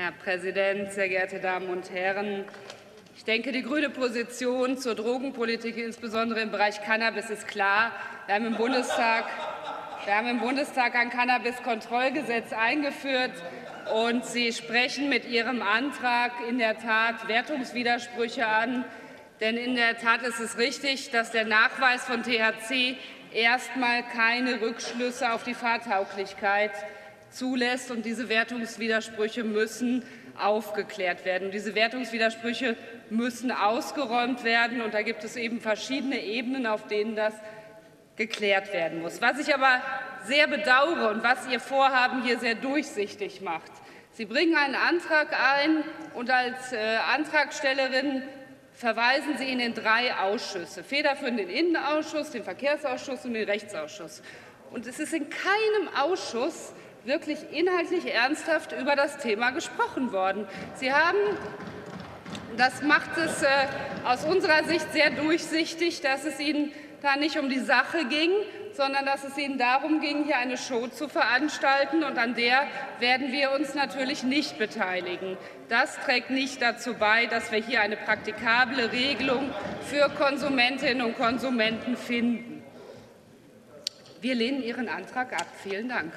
Herr Präsident, sehr geehrte Damen und Herren! Ich denke, die grüne Position zur Drogenpolitik, insbesondere im Bereich Cannabis, ist klar. Wir haben im Bundestag, wir haben im Bundestag ein Cannabis-Kontrollgesetz eingeführt. Und Sie sprechen mit Ihrem Antrag in der Tat Wertungswidersprüche an. Denn in der Tat ist es richtig, dass der Nachweis von THC erstmal keine Rückschlüsse auf die Fahrtauglichkeit zulässt. Und diese Wertungswidersprüche müssen aufgeklärt werden. Diese Wertungswidersprüche müssen ausgeräumt werden. Und da gibt es eben verschiedene Ebenen, auf denen das geklärt werden muss. Was ich aber sehr bedauere und was Ihr Vorhaben hier sehr durchsichtig macht. Sie bringen einen Antrag ein, und als äh, Antragstellerin verweisen Sie ihn in drei Ausschüsse, federführend den Innenausschuss, den Verkehrsausschuss und den Rechtsausschuss. Und es ist in keinem Ausschuss wirklich inhaltlich ernsthaft über das Thema gesprochen worden. Sie haben das macht es äh, aus unserer Sicht sehr durchsichtig, dass es Ihnen da nicht um die Sache ging, sondern dass es Ihnen darum ging, hier eine Show zu veranstalten. Und an der werden wir uns natürlich nicht beteiligen. Das trägt nicht dazu bei, dass wir hier eine praktikable Regelung für Konsumentinnen und Konsumenten finden. Wir lehnen Ihren Antrag ab. Vielen Dank.